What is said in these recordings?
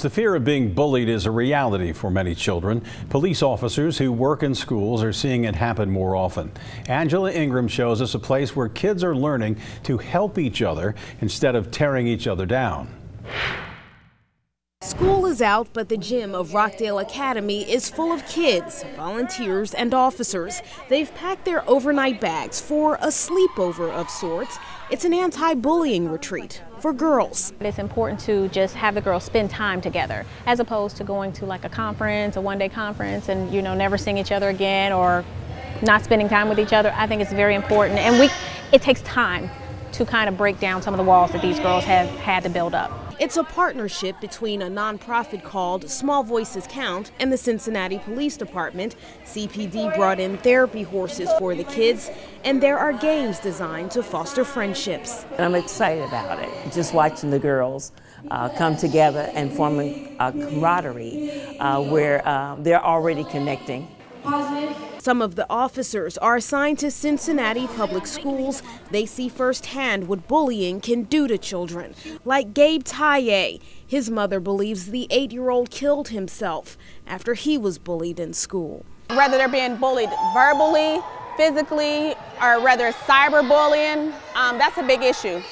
The fear of being bullied is a reality for many children. Police officers who work in schools are seeing it happen more often. Angela Ingram shows us a place where kids are learning to help each other instead of tearing each other down. Out, but the gym of Rockdale Academy is full of kids, volunteers, and officers. They've packed their overnight bags for a sleepover of sorts. It's an anti bullying retreat for girls. It's important to just have the girls spend time together as opposed to going to like a conference, a one day conference, and you know, never seeing each other again or not spending time with each other. I think it's very important. And we, it takes time to kind of break down some of the walls that these girls have had to build up. It's a partnership between a nonprofit called Small Voices Count and the Cincinnati Police Department. CPD brought in therapy horses for the kids, and there are games designed to foster friendships. I'm excited about it, just watching the girls uh, come together and form a camaraderie uh, where uh, they're already connecting. Positive some of the officers are assigned to Cincinnati public schools. They see firsthand what bullying can do to children, like Gabe Taye. His mother believes the eight-year-old killed himself after he was bullied in school. Whether they're being bullied verbally, physically, or whether cyberbullying, um, that's a big issue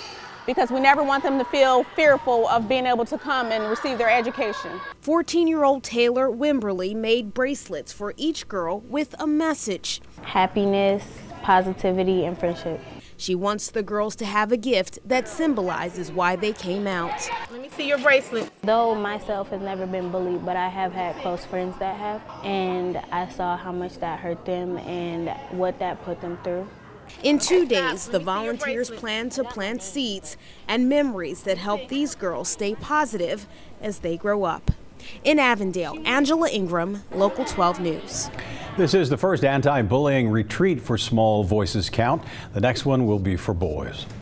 because we never want them to feel fearful of being able to come and receive their education. 14-year-old Taylor Wimberly made bracelets for each girl with a message. Happiness, positivity, and friendship. She wants the girls to have a gift that symbolizes why they came out. Let me see your bracelet. Though myself has never been bullied, but I have had close friends that have, and I saw how much that hurt them and what that put them through. In two days, the volunteers plan to plant seeds and memories that help these girls stay positive as they grow up. In Avondale, Angela Ingram, Local 12 News. This is the first anti bullying retreat for Small Voices Count. The next one will be for boys.